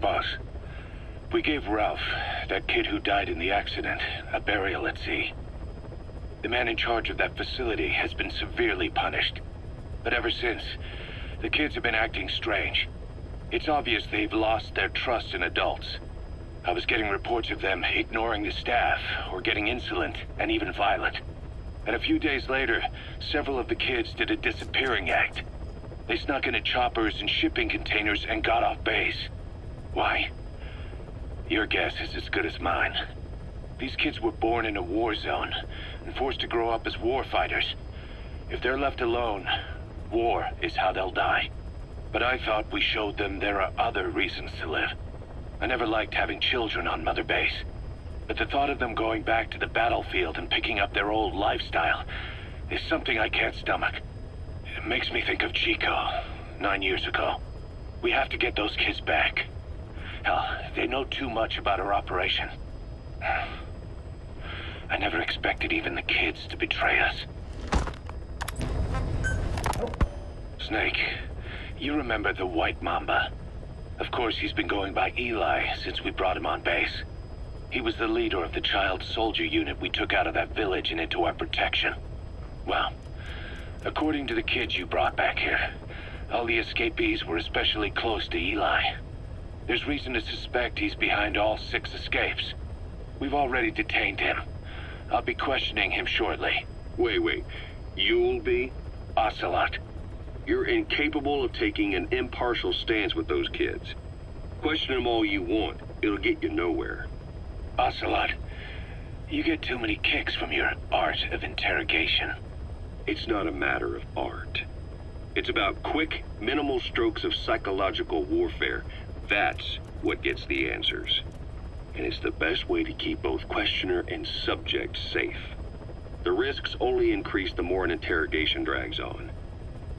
Boss, we gave Ralph, that kid who died in the accident, a burial at sea. The man in charge of that facility has been severely punished. But ever since, the kids have been acting strange. It's obvious they've lost their trust in adults. I was getting reports of them ignoring the staff, or getting insolent, and even violent. And a few days later, several of the kids did a disappearing act. They snuck into choppers and shipping containers and got off base. Why? Your guess is as good as mine. These kids were born in a war zone and forced to grow up as war fighters. If they're left alone, war is how they'll die. But I thought we showed them there are other reasons to live. I never liked having children on Mother Base. But the thought of them going back to the battlefield and picking up their old lifestyle is something I can't stomach. It makes me think of Chico, nine years ago. We have to get those kids back. Know too much about our operation. I never expected even the kids to betray us. Snake, you remember the White Mamba? Of course, he's been going by Eli since we brought him on base. He was the leader of the child soldier unit we took out of that village and into our protection. Well, according to the kids you brought back here, all the escapees were especially close to Eli. There's reason to suspect he's behind all six escapes. We've already detained him. I'll be questioning him shortly. Wait, wait. You'll be? Ocelot. You're incapable of taking an impartial stance with those kids. Question them all you want. It'll get you nowhere. Ocelot, you get too many kicks from your art of interrogation. It's not a matter of art. It's about quick, minimal strokes of psychological warfare. That's what gets the answers. And it's the best way to keep both questioner and subject safe. The risks only increase the more an interrogation drags on.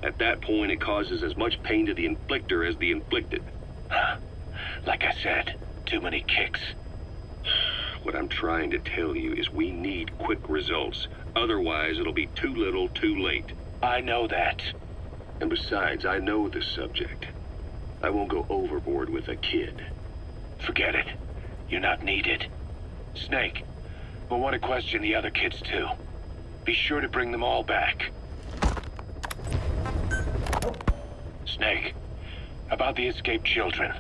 At that point, it causes as much pain to the inflictor as the inflicted. Like I said, too many kicks. What I'm trying to tell you is we need quick results. Otherwise, it'll be too little, too late. I know that. And besides, I know the subject. I won't go overboard with a kid. Forget it. You're not needed. Snake, we'll want to question the other kids too. Be sure to bring them all back. Snake, about the escaped children.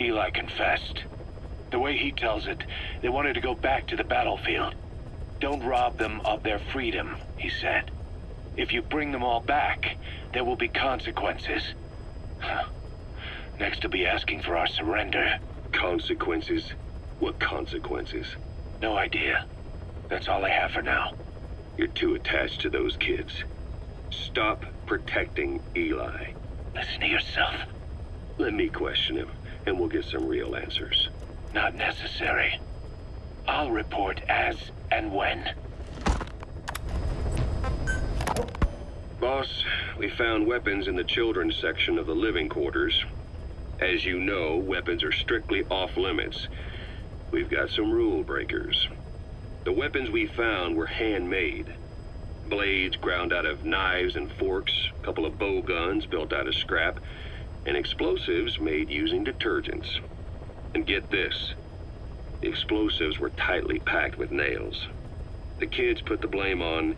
Eli confessed. The way he tells it, they wanted to go back to the battlefield. Don't rob them of their freedom, he said. If you bring them all back, there will be consequences. Next, he'll be asking for our surrender. Consequences? What consequences? No idea. That's all I have for now. You're too attached to those kids. Stop protecting Eli. Listen to yourself. Let me question him, and we'll get some real answers. Not necessary. I'll report as and when. Boss, we found weapons in the children's section of the living quarters. As you know, weapons are strictly off limits. We've got some rule breakers. The weapons we found were handmade. Blades ground out of knives and forks, a couple of bow guns built out of scrap, and explosives made using detergents. And get this the explosives were tightly packed with nails. The kids put the blame on,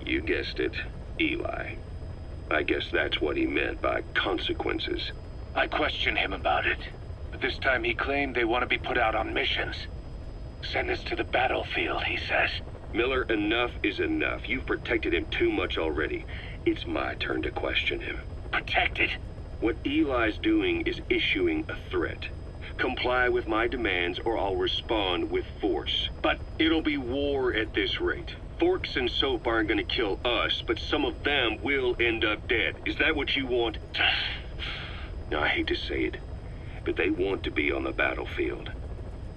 you guessed it, Eli. I guess that's what he meant by consequences. I questioned him about it, but this time he claimed they want to be put out on missions. Send us to the battlefield, he says. Miller, enough is enough. You've protected him too much already. It's my turn to question him. Protected? What Eli's doing is issuing a threat. Comply with my demands or I'll respond with force. But it'll be war at this rate. Forks and soap aren't gonna kill us, but some of them will end up dead. Is that what you want? Now, I hate to say it, but they want to be on the battlefield.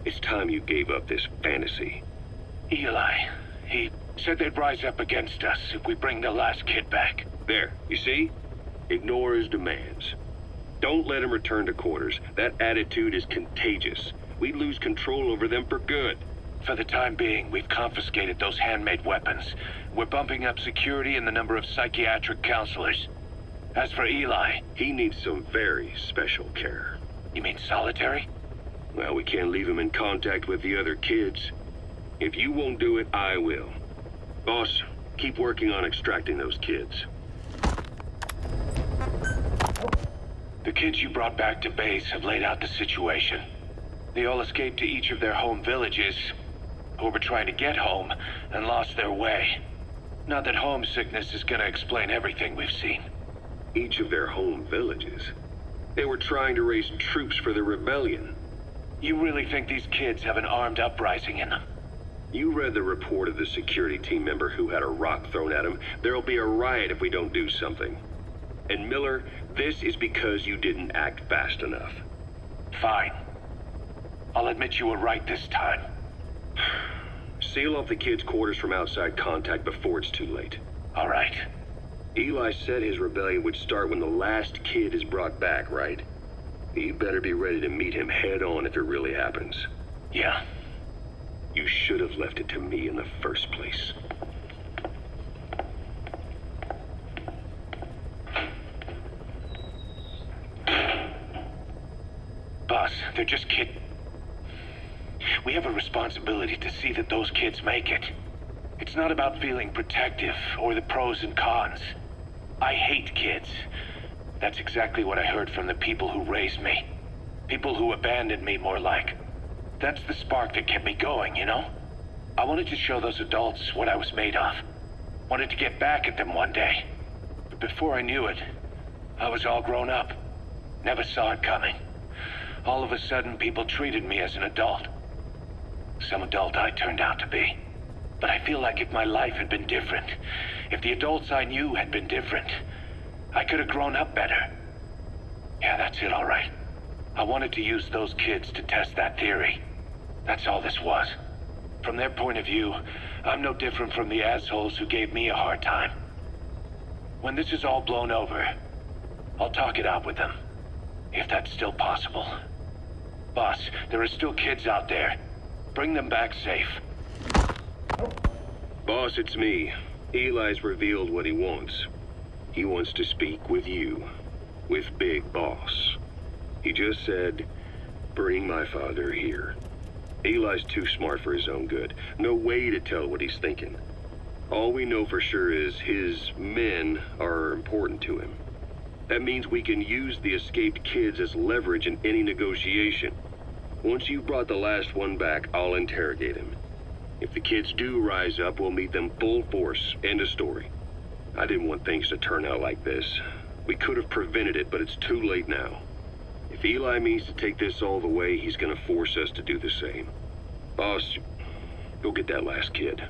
It's time you gave up this fantasy. Eli, he said they'd rise up against us if we bring the last kid back. There, you see? Ignore his demands. Don't let him return to quarters. That attitude is contagious. We lose control over them for good. For the time being, we've confiscated those handmade weapons. We're bumping up security and the number of psychiatric counselors. As for Eli, he needs some very special care. You mean solitary? Well, we can't leave him in contact with the other kids. If you won't do it, I will. Boss, keep working on extracting those kids. The kids you brought back to base have laid out the situation. They all escaped to each of their home villages, or were trying to get home, and lost their way. Not that homesickness is gonna explain everything we've seen. Each of their home villages. They were trying to raise troops for the rebellion. You really think these kids have an armed uprising in them? You read the report of the security team member who had a rock thrown at him. There'll be a riot if we don't do something. And Miller, this is because you didn't act fast enough. Fine. I'll admit you were right this time. Seal off the kids' quarters from outside contact before it's too late. All right. Eli said his rebellion would start when the last kid is brought back, right? You better be ready to meet him head on if it really happens. Yeah. You should have left it to me in the first place. Boss, they're just kid... We have a responsibility to see that those kids make it. It's not about feeling protective or the pros and cons. I hate kids. That's exactly what I heard from the people who raised me. People who abandoned me, more like. That's the spark that kept me going, you know? I wanted to show those adults what I was made of. Wanted to get back at them one day. But before I knew it, I was all grown up. Never saw it coming. All of a sudden, people treated me as an adult. Some adult I turned out to be. But I feel like if my life had been different, if the adults I knew had been different, I could have grown up better. Yeah, that's it, all right. I wanted to use those kids to test that theory. That's all this was. From their point of view, I'm no different from the assholes who gave me a hard time. When this is all blown over, I'll talk it out with them. If that's still possible. Boss, there are still kids out there. Bring them back safe. Boss, it's me. Eli's revealed what he wants. He wants to speak with you. With Big Boss. He just said, bring my father here. Eli's too smart for his own good. No way to tell what he's thinking. All we know for sure is his men are important to him. That means we can use the escaped kids as leverage in any negotiation. Once you've brought the last one back, I'll interrogate him. If the kids do rise up, we'll meet them full force. End of story. I didn't want things to turn out like this. We could have prevented it, but it's too late now. If Eli means to take this all the way, he's gonna force us to do the same. Boss, go get that last kid.